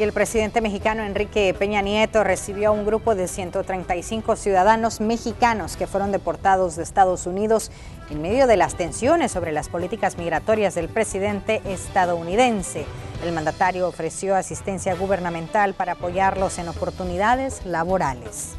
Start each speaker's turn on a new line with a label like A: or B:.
A: Y el presidente mexicano Enrique Peña Nieto recibió a un grupo de 135 ciudadanos mexicanos que fueron deportados de Estados Unidos en medio de las tensiones sobre las políticas migratorias del presidente estadounidense. El mandatario ofreció asistencia gubernamental para apoyarlos en oportunidades laborales.